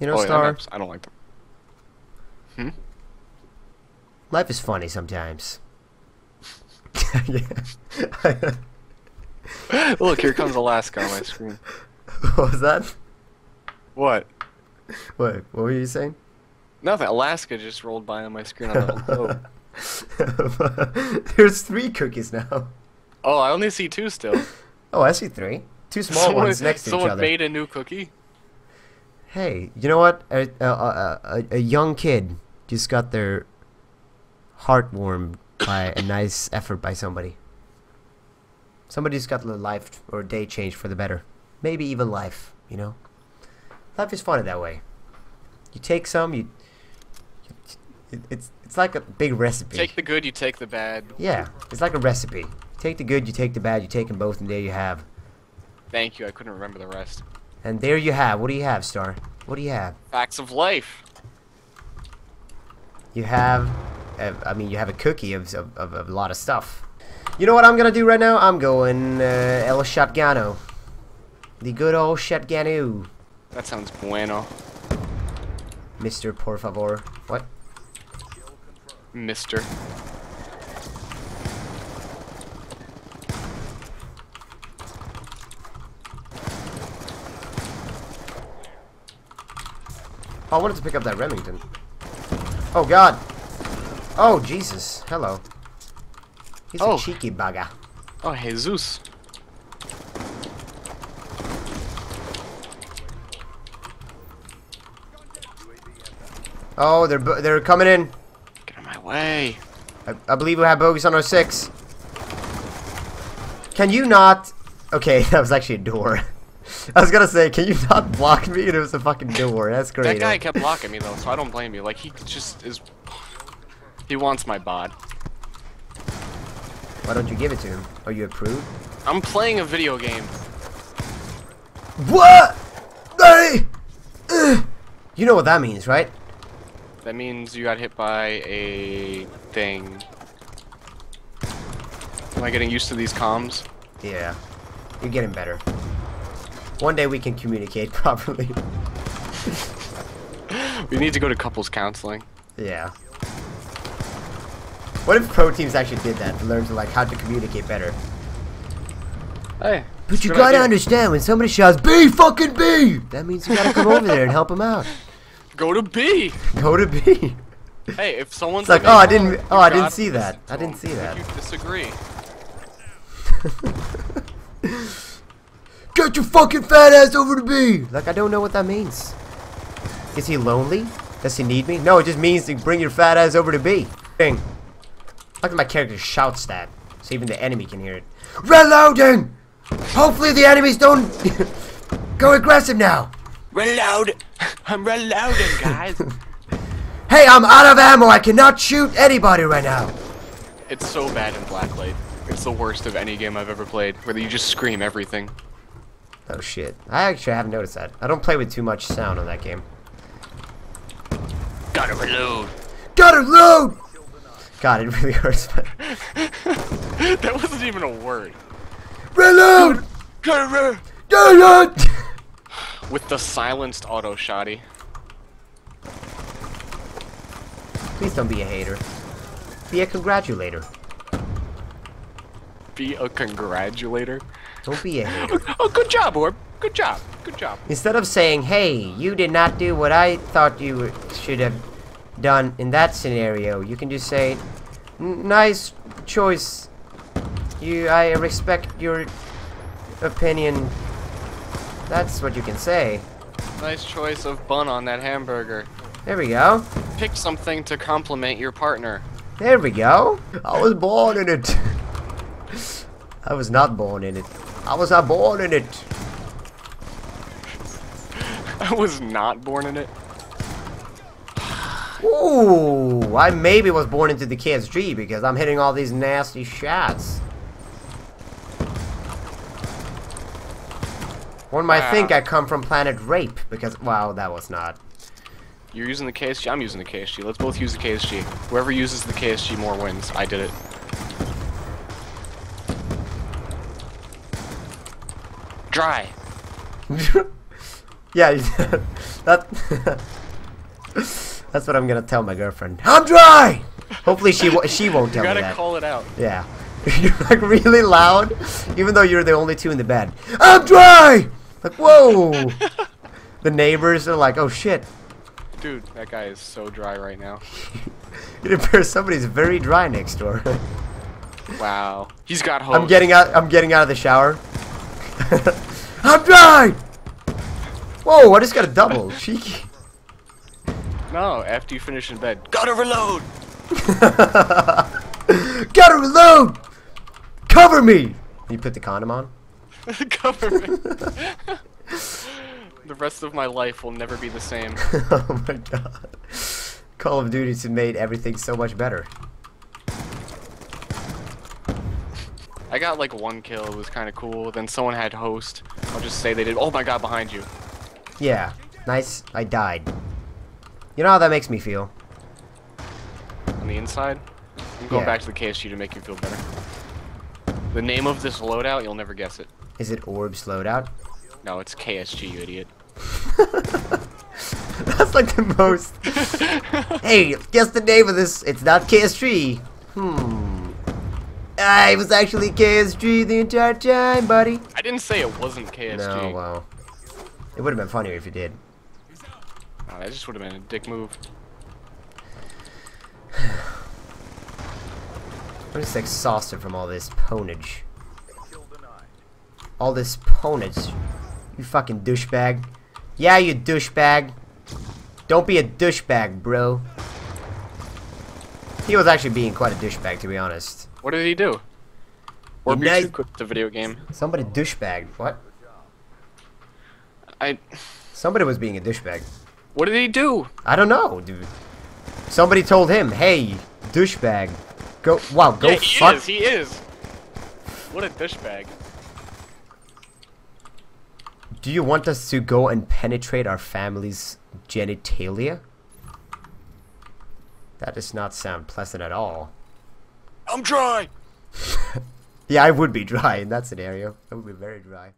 You know, oh, yeah, Star. maps, I don't like them. Hmm. Life is funny sometimes. yeah. Look, here comes Alaska on my screen. what was that? What? What? What were you saying? Nothing. Alaska just rolled by on my screen on the. There's three cookies now. Oh, I only see two still. Oh, I see three. Two small someone, ones next to each other. someone other. made a new cookie. Hey, you know what? A, a, a, a, young kid just got their heart warmed by a nice effort by somebody. Somebody's got their life or day changed for the better. Maybe even life, you know? Life is funny that way. You take some, you. it, it's, it's like a big recipe. Take the good, you take the bad. yeah, it's like a recipe. You take the good, you take the bad, you take them both, and there you have. Thank you. I couldn't remember the rest. And there you have. What do you have, Star? What do you have? Facts of life. You have, uh, I mean, you have a cookie of, of, of, a lot of stuff. You know what I'm gonna do right now? I'm going uh, El Shotgano. The good old Shotgano. That sounds bueno, Mr. Por favor. What? Mister. Oh, I wanted to pick up that Remington. Oh, God. Oh, Jesus. Hello. He's Oh. a cheeky bugger. Oh, Jesus. Oh, they're they're coming in. Get out of my way. I, I believe we have bogeys on our six. Can you not? Okay, that was actually a door. I was gonna say, can you not block me? And it was a fucking door. That's great. That guy kept blocking me though, so I don't blame you. Like he just is. He wants my bod. Why don't you give it to him? Are you approved? I'm playing a video game. What? Hey! You know what that means, right? That means you got hit by a thing. Am I getting used to these comms? Yeah. You're getting better. One day we can communicate properly. We need to go to couples counseling. yeah. What if pro teams actually did that to learn to like how to communicate better? Hey. But you gotta idea. understand when somebody shouts B fucking B, that means you gotta come over there and help him out. Go to B. Go to B. Hey, if someone's It's like, oh, I didn't- oh, I didn't see that. I didn't see that. You disagree. Get your fucking fat ass over to B. Like I don't know what that means. Is he lonely? Does he need me? No, it just means to bring your fat ass over to B. Thing. Look at my character shouts that, so even the enemy can hear it. Reloading. Hopefully the enemies don't go aggressive now. Reload. I'm reloading, guys. Hey, I'm out of ammo. I cannot shoot anybody right now. it's so bad in Blacklight. It's the worst of any game I've ever played, where you just scream everything. Oh shit. I actually haven't noticed that. I don't play with too much sound on that game. Gotta reload. Gotta load! God, it really hurts. but- that wasn't even a word. Reload! Gotta reload. Reload! With the silenced auto shoddy. Please don't be a hater. Be a congratulator. Be a congratulator. Don't be a hater. Oh, good job, Orb. Good job. Good job. Instead of saying, hey, you did not do what I thought you should have done in that scenario, you can just say, nice choice. You, I respect your opinion. That's what you can say. Nice choice of bun on that hamburger. There we go. Pick something to compliment your partner. There we go. I was born in it. I was not born in it. I was not born in it. I was not born in it. Ooh, I maybe was born into the KSG because I'm hitting all these nasty shots. One might ah. think I come from planet Rape because, wow, that was not. You're using the KSG. I'm using the KSG. Let's both use the KSG. Whoever uses the KSG more wins. I did it. Dry. Yeah, that. that's what I'm gonna tell my girlfriend. I'm dry. Hopefully she wo- she won't tell me You gotta that. call it out. Yeah. you're like really loud, even though you're the only two in the bed. I'm dry. Like whoa. the neighbors are like, oh shit. Dude, that guy is so dry right now. It appears somebody's very dry next door. Wow. He's got hose. I'm getting out. I'm getting out of the shower. I'm dry. Whoa! I just got a double. Cheeky. No, after you finish in bed. Gotta reload! Gotta reload. Cover me. You put the condom on. Cover me. the rest of my life will never be the same. oh my god. Call of Duty's made everything so much better. I got like one kill, it was kind of cool. Then someone had host. I'll just say they did. Oh my god, behind you. Yeah. Nice. I died. You know how that makes me feel? On the inside. I'm going Yeah. back to the KSG to make you feel better. The name of this loadout, you'll never guess it. Is it Orbs loadout? No, it's KSG, you idiot. That's like the most. hey, guess the name of this. It's not KSG. Hmm. I was actually KSG the entire time, buddy. I didn't say it wasn't KSG. No, wow. It would have been funnier if you did. No, that just would have been a dick move. I'm just exhausted from all this ponage. All this ponage. You fucking douchebag. Yeah, you douchebag. Don't be a douchebag, bro. He was actually being quite a douchebag, to be honest. What did he do? Or be too quick to video game. Somebody douchebag. What? I. Somebody was being a douchebag. What did he do? I don't know, dude. Somebody told him, "Hey, douchebag, go wow, go yeah, he fuck." is. He is. What a douchebag. Do you want us to go and penetrate our family's genitalia? That does not sound pleasant at all. I'm dry. Yeah, I would be dry in that scenario. I would be very dry.